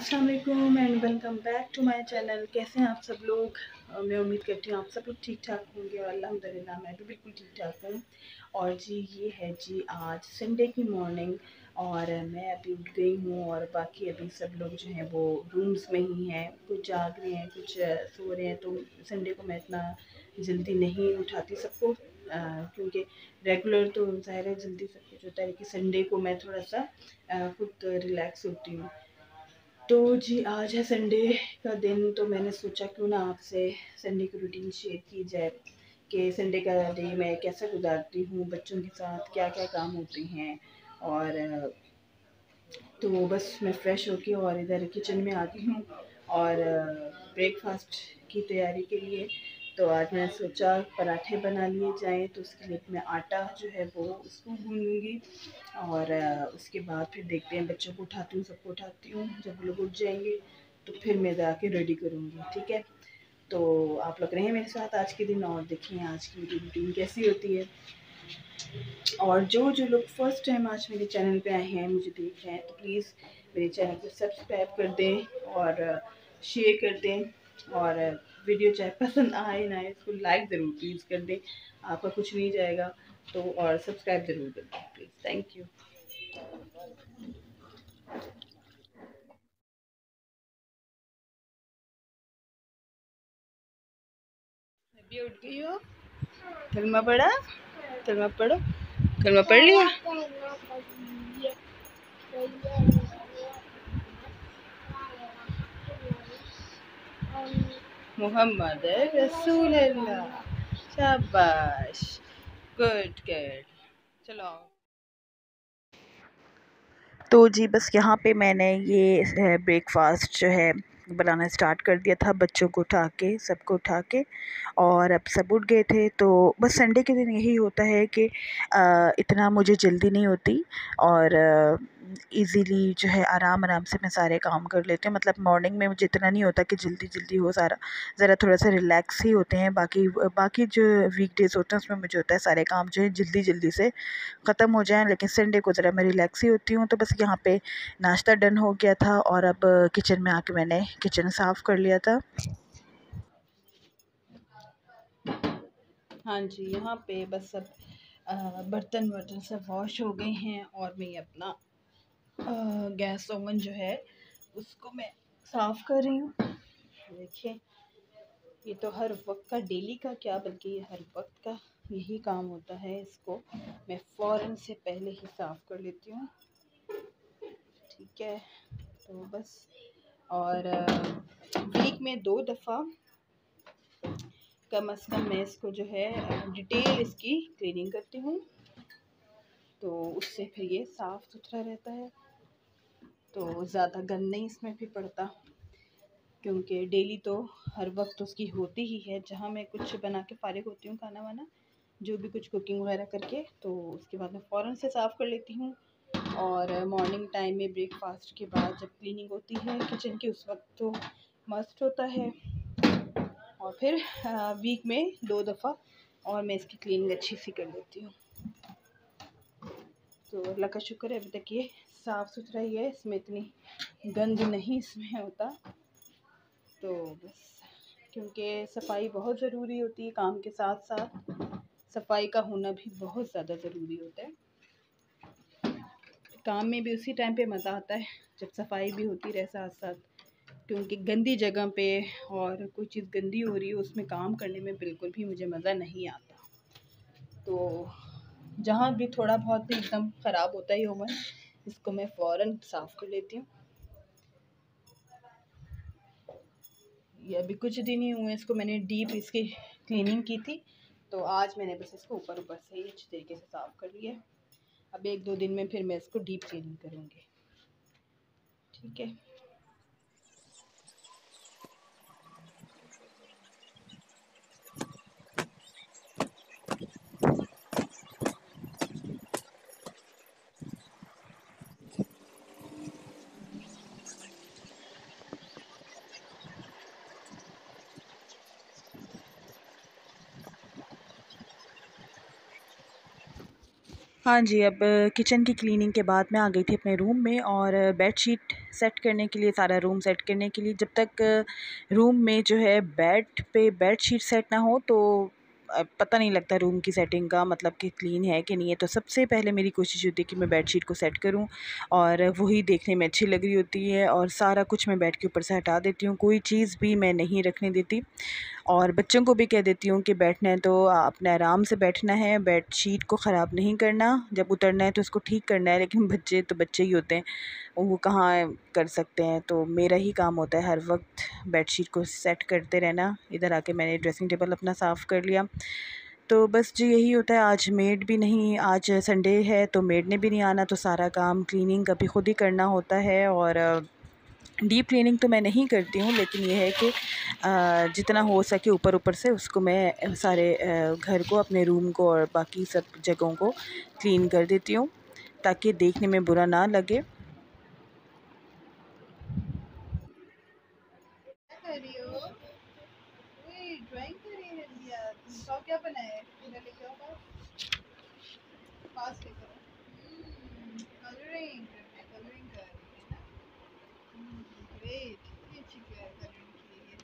वालेकुम and welcome back to my channel. कैसे हैं आप सब लोग? मैं उम्मीद करती हूँ आप सब लोग ठीक ठाक होंगे और अल्हम्दुलिल्लाह मैं भी बिल्कुल ठीक ठाक हूँ। और जी, ये है जी आज संडे की मॉर्निंग और मैं अभी उठ गई हूँ और बाकी अभी सब लोग जो हैं वो रूम्स में ही हैं। कुछ जाग रहे हैं, कुछ सो रहे हैं तो संडे को मैं इतना जल्दी नहीं उठाती सबको क्योंकि रेगुलर तो ज़ाहिर है जल्दी सब कुछ होता है, लेकिन संडे को मैं थोड़ा सा खुद रिलैक्स होती हूँ। तो जी, आज है संडे का दिन तो मैंने सोचा क्यों ना आपसे संडे की रूटीन शेयर की जाए कि संडे का डे मैं कैसे गुजारती हूँ, बच्चों के साथ क्या क्या काम होते हैं और तो बस मैं फ़्रेश होके और इधर किचन में आती हूँ और ब्रेकफास्ट की तैयारी के लिए तो आज मैंने सोचा पराठे बना लिए जाएँ तो उसके लिए मैं आटा जो है वो उसको गूँधूँगी और उसके बाद फिर देखते हैं, बच्चों को उठाती हूँ, सबको उठाती हूँ, जब लोग उठ जाएँगे तो फिर मैं जाके रेडी करूँगी, ठीक है? तो आप लोग रहें मेरे साथ आज के दिन और देखें आज की मेरी रूटीन कैसी होती है। और जो जो लोग फ़र्स्ट टाइम आज मेरे चैनल पे आए हैं, मुझे देख रहे हैं तो प्लीज़ मेरे चैनल को सब्सक्राइब कर दें और शेयर कर दें। और वीडियो चाहे पसंद आए ना आए इसको लाइक ज़रूर प्लीज़ कर दें। आपका कुछ नहीं जाएगा तो और सब्सक्राइब ज़रूर कर दें प्लीज़ थैंक यू अभी उठ गई हो? कलमा पढ़ा? कलमा पढ़ो? कलमा पढ़ लिया। मोहम्मद रसूल शाबाश गुड गुड चलो तो जी, बस यहाँ पे मैंने ये ब्रेकफास्ट जो है, बनाना स्टार्ट कर दिया था बच्चों को उठा के, सबको उठा के। और अब सब उठ गए थे तो बस संडे के दिन यही होता है कि इतना मुझे जल्दी नहीं होती। और इजीली जो है आराम आराम से मैं सारे काम कर लेती हूँ। मतलब मॉर्निंग में मुझे इतना नहीं होता कि जल्दी जल्दी हो सारा, ज़रा थोड़ा सा रिलैक्स ही होते हैं। बाकी बाकी जो वीक डेज़ होते हैं, उसमें मुझे होता है सारे काम जो है जल्दी जल्दी से ख़त्म हो जाएँ। लेकिन संडे को ज़रा मैं रिलैक्स ही होती हूँ। तो बस यहाँ पे नाश्ता डन हो गया था और अब किचन में आके मैंने किचन साफ़ कर लिया था। हाँ जी, यहाँ पे बस सब बर्तन वर्तन सब वॉश हो गए हैं और मैं अपना गैस ओवन जो है, उसको मैं साफ़ कर रही हूँ। देखिए, ये तो हर वक्त का डेली का क्या, बल्कि ये हर वक्त का यही काम होता है इसको। मैं फ़ौर से पहले ही साफ़ कर लेती हूँ। ठीक है तो बस। और, वीक में दो दफ़ा कम अज़ कम मैं इसको जो है, डिटेल इसकी क्लीनिंग करती हूँ। तो उससे फिर ये साफ़ सुथरा रहता है। तो ज़्यादा गंद नहीं इसमें भी पड़ता, क्योंकि डेली तो हर वक्त उसकी होती ही है। जहाँ मैं कुछ बना के फारिग होती हूँ खाना वाना, जो भी कुछ कुकिंग वगैरह करके तो उसके बाद मैं फ़ौर से साफ़ कर लेती हूँ। और मॉर्निंग टाइम में ब्रेकफास्ट के बाद जब क्लीनिंग होती है किचन की उस वक्त तो मस्ट होता है। और फिर वीक में दो दफ़ा और मैं इसकी क्लीनिंग अच्छी सी कर लेती हूँ। तो अल्लाह का शुक्र है अभी तक ये साफ़ सुथरा ही है, इसमें इतनी गंद नहीं इसमें होता। तो बस, क्योंकि सफ़ाई बहुत ज़रूरी होती है काम के साथ साथ। सफ़ाई का होना भी बहुत ज़्यादा ज़रूरी होता है। काम में भी उसी टाइम पे मज़ा आता है, जब सफ़ाई भी होती रहे साथ साथ। क्योंकि गंदी जगह पे और कोई चीज़ गंदी हो रही है, उसमें काम करने में बिल्कुल भी मुझे मज़ा नहीं आता। तो जहाँ भी थोड़ा बहुत एकदम ख़राब होता ही हो इसको मैं फ़ौरन साफ़ कर लेती हूँ। ये अभी कुछ दिन ही हुए, इसको मैंने डीप इसकी क्लीनिंग की थी तो आज मैंने बस इसको ऊपर ऊपर से ही अच्छी तरीके से साफ़ कर लिया अब एक दो दिन में फिर मैं इसको डीप क्लीनिंग करूँगी। ठीक है। हाँ जी, अब किचन की क्लीनिंग के बाद मैं आ गई थी अपने रूम में और बेडशीट सेट करने के लिए, सारा रूम सेट करने के लिए, जब तक रूम में जो है बेड पे बेडशीट सेट ना हो तो पता नहीं लगता रूम की सेटिंग का मतलब कि क्लीन है कि नहीं है। तो सबसे पहले मेरी कोशिश होती है कि मैं बेडशीट को सेट करूँ और वही देखने में अच्छी लग रही होती है और सारा कुछ मैं बेड के ऊपर से हटा देती हूँ, कोई चीज़ भी मैं नहीं रखने देती। और बच्चों को भी कह देती हूँ कि बैठना है तो अपने आराम से बैठना है बेड शीट को ख़राब नहीं करना। जब उतरना है तो उसको ठीक करना है, लेकिन बच्चे तो बच्चे ही होते हैं, वो कहाँ कर सकते हैं? तो मेरा ही काम होता है हर वक्त बेड शीट को सेट करते रहना, इधर आके मैंने ड्रेसिंग टेबल अपना साफ़ कर लिया। तो बस जी यही होता है, आज मेड भी नहीं, आज संडे है तो मेड ने भी नहीं आना तो सारा काम क्लीनिंग कभी ख़ुद ही करना होता है और डीप क्लीनिंग तो मैं नहीं करती हूँ, लेकिन ये है कि जितना हो सके ऊपर ऊपर से उसको मैं सारे घर को, अपने रूम को और बाकी सब जगहों को क्लीन कर देती हूँ, ताकि देखने में बुरा ना लगे। क्या बनाए पास कलरिंग कलरिंग कर ग्रेट अच्छी कलरिंग की है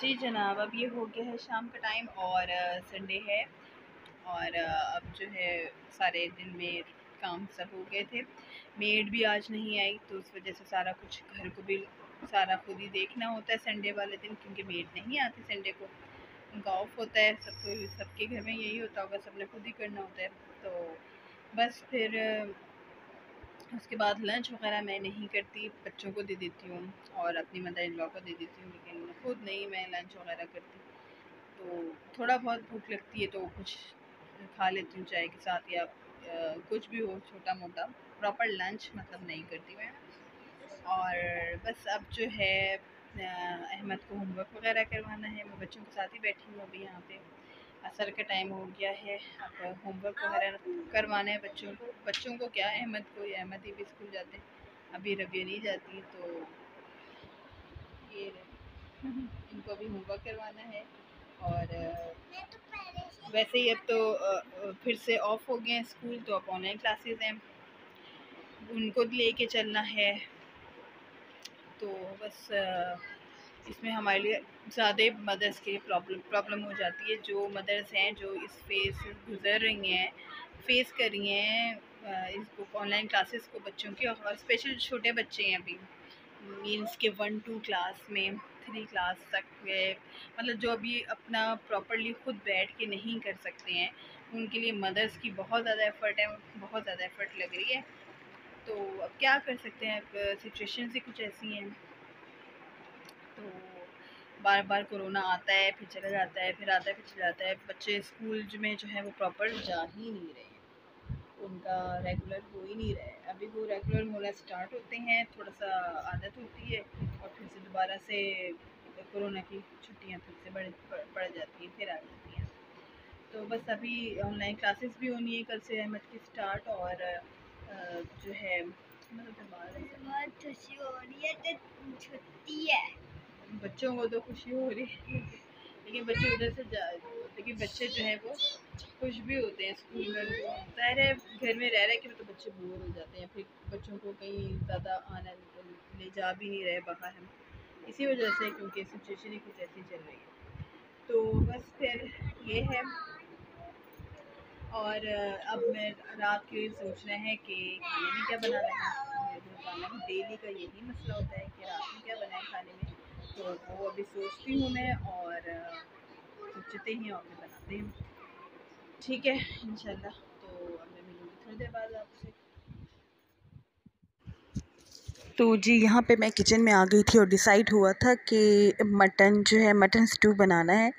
जी जनाब अब ये हो गया है शाम का टाइम और संडे है। और अब जो है सारे दिन में काम सब हो गए थे। मेड भी आज नहीं आई तो उस वजह से सारा कुछ घर को भी सारा खुद ही देखना होता है संडे वाले दिन, क्योंकि मेड नहीं आती संडे को। उनका ऑफ़ होता है सबको सबके घर में यही होता होगा, सबने खुद ही करना होता है। तो बस फिर उसके बाद लंच वगैरह मैं नहीं करती, बच्चों को दे देती हूँ और अपनी मदर इन लॉ को दे देती हूँ, लेकिन खुद नहीं मैं लंच वगैरह करती। तो थोड़ा बहुत भूख लगती है तो कुछ खा लेती हूँ चाय के साथ या कुछ भी हो छोटा मोटा प्रॉपर लंच मतलब नहीं करती मैं। और बस अब जो है अहमद को होमवर्क वगैरह करवाना है। मैं बच्चों के साथ ही बैठी हूँ अभी यहाँ पे। असर का टाइम हो गया है। अब होमवर्क वगैरह करवाना है बच्चों को। बच्चों को क्या? अहमद को अहमद ही भी स्कूल जाते हैं। अभी रबिया नहीं जाती तो ये इनको अभी होमवर्क करवाना है। और वैसे ही अब तो फिर से ऑफ़ हो गए हैं स्कूल तो अब ऑनलाइन क्लासेस हैं। उनको लेके चलना है। तो बस इसमें हमारे लिए ज़्यादा मदर्स के लिए प्रॉब्लम प्रॉब्लम हो जाती है। जो मदर्स हैं, जो इस फेस गुज़र रही हैं फेस कर रही हैं इसको ऑनलाइन क्लासेस को बच्चों की, और स्पेशल छोटे बच्चे हैं अभी। मीन्स के वन टू क्लास में। थ्री क्लास तक मतलब जो अभी अपना प्रॉपरली खुद बैठ के नहीं कर सकते हैं, उनके लिए मदर्स की बहुत ज़्यादा एफ़र्ट है, बहुत ज़्यादा एफ़र्ट लग रही है। तो अब क्या कर सकते हैं, अब सिचुएशन से कुछ ऐसी हैं। तो बार बार कोरोना आता है, फिर चला जाता है, फिर आता है, फिर चला जाता है, बच्चे स्कूल में जो है वो प्रॉपर जा ही नहीं रहे। उनका रेगुलर हो ही नहीं रहे अभी वो रेगुलर होना स्टार्ट होते हैं थोड़ा सा आदत होती है और फिर से दोबारा से कोरोना की छुट्टियाँ फिर से बढ़ पड़ जाती हैं फिर आ जाती हैं। तो बस अभी ऑनलाइन क्लासेस भी होनी है कल से अहमद की स्टार्ट और जो है मतलब खुशी हो रही है तो छुट्टी है। बच्चों को तो खुशी हो रही है। लेकिन बच्चे उधर से जा लेकिन बच्चे जो है वो खुश भी होते हैं स्कूल में। ज़ाहिर है, घर में रह रहे कि तो बच्चे बोर हो जाते हैं, फिर बच्चों को कहीं ज़्यादा आना ले जा भी नहीं रहे बाहर हम। इसी वजह से क्योंकि सिचुएशन ही कुछ ऐसी चल रही है। तो बस फिर ये है। और अब मैं रात के लिए सोच रहे हैं कि खाने में क्या बनाना है। डेली का यही मसला होता है कि रात में क्या बनाए खाने में। तो वो अभी सोचती हूँ मैं और सोचते ही और बनाते हैं। ठीक है इनशाला तो मैं मिलूँगी थोड़ी देर बाद आपसे। तो जी, यहाँ पे मैं किचन में आ गई थी और डिसाइड हुआ था कि मटन जो है, मटन स्टू बनाना है।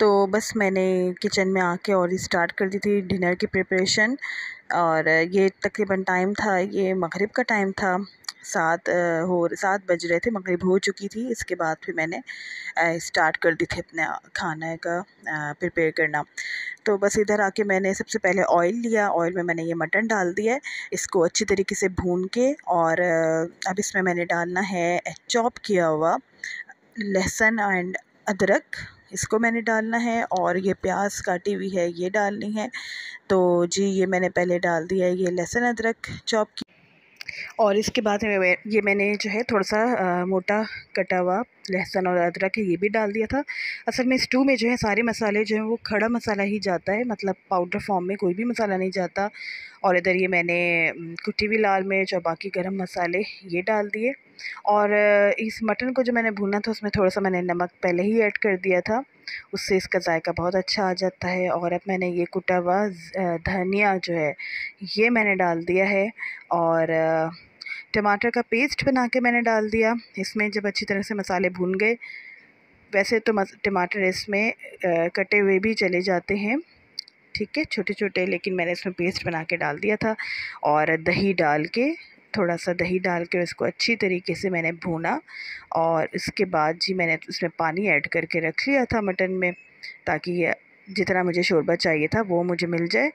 तो बस मैंने किचन में आके और स्टार्ट कर दी थी डिनर की प्रिपरेशन और ये तकरीबन टाइम था, ये मगरिब का टाइम था। सात हो, सात बज रहे थे, मगरिब हो चुकी थी। इसके बाद फिर मैंने स्टार्ट कर दी थी अपना खाना का प्रिपेयर करना। तो बस इधर आके मैंने सबसे पहले ऑयल लिया। ऑयल में मैंने ये मटन डाल दिया। है इसको अच्छी तरीके से भून के और अब इसमें मैंने डालना है चॉप किया हुआ लहसुन एंड अदरक। इसको मैंने डालना है और ये प्याज काटी हुई है, ये डालनी है। तो जी, ये मैंने पहले डाल दिया है, ये लहसुन, अदरक चॉप की और इसके बाद में ये मैंने जो है थोड़ा सा आ, मोटा कटा हुआ लहसुन और अदरक ये भी डाल दिया था। असल में स्टू में जो है सारे मसाले जो हैं वो खड़ा मसाला ही जाता है मतलब पाउडर फॉर्म में कोई भी मसाला नहीं जाता। और इधर ये मैंने कुटी हुई लाल मिर्च और बाकी गर्म मसाले ये डाल दिए। और इस मटन को जो मैंने भूना था, उसमें थोड़ा सा मैंने नमक पहले ही ऐड कर दिया था। उससे इसका जायका बहुत अच्छा आ जाता है और अब मैंने ये कुटा हुआ धनिया जो है, ये मैंने डाल दिया है और टमाटर का पेस्ट बना के मैंने डाल दिया। इसमें जब अच्छी तरह से मसाले भून गए, वैसे तो टमाटर इसमें कटे हुए भी चले जाते हैं। ठीक है छोटे छोटे लेकिन मैंने इसमें पेस्ट बना के डाल दिया था और दही डाल के थोड़ा सा दही डाल के उसको अच्छी तरीके से मैंने भूना और इसके बाद जी मैंने उसमें पानी ऐड करके रख लिया था मटन में, ताकि ये जितना मुझे शोरबा चाहिए था वो मुझे मिल जाए।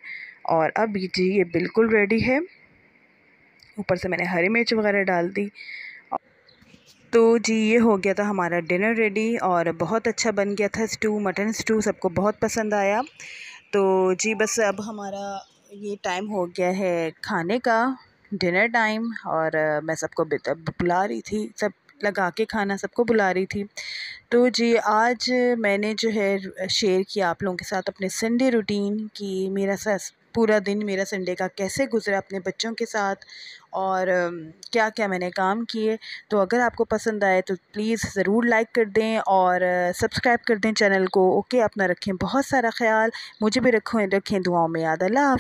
और अब जी ये बिल्कुल रेडी है। ऊपर से मैंने हरी मिर्च वगैरह डाल दी। तो जी ये हो गया था हमारा डिनर रेडी और बहुत अच्छा बन गया था स्टू मटन स्टू सबको बहुत पसंद आया। तो जी बस अब हमारा ये टाइम हो गया है खाने का। डिनर टाइम और मैं सबको बुला रही थी, सब लगा के खाना सबको बुला रही थी। तो जी, आज मैंने जो है शेयर किया आप लोगों के साथ अपने संडे रूटीन कि मेरा पूरा दिन मेरा संडे का कैसे गुजरा अपने बच्चों के साथ और क्या क्या मैंने काम किए। तो अगर आपको पसंद आए तो प्लीज़ ज़रूर लाइक कर दें और सब्सक्राइब कर दें चैनल को। ओके, अपना रखें बहुत सारा ख्याल। मुझे भी रखो, रखें दुआओं में याद। अल्लाह